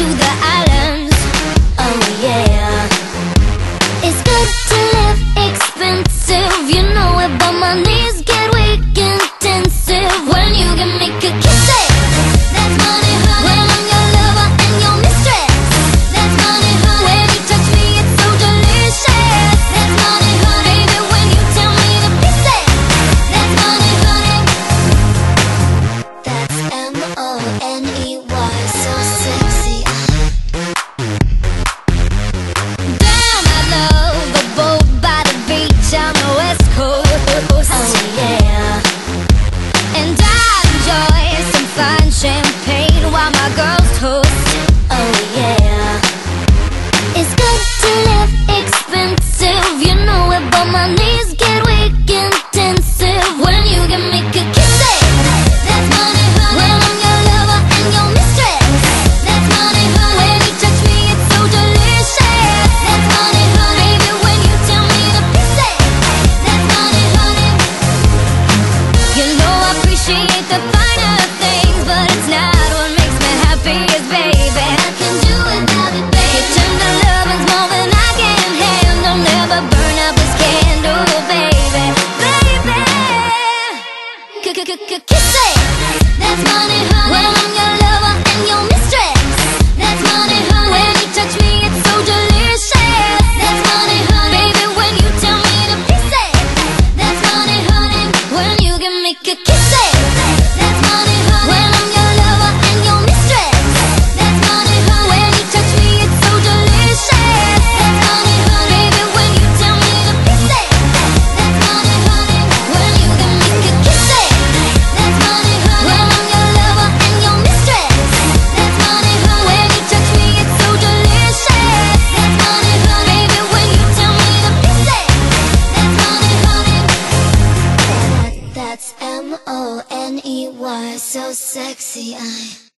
to the That, that's M O N E Y, so sexy. I.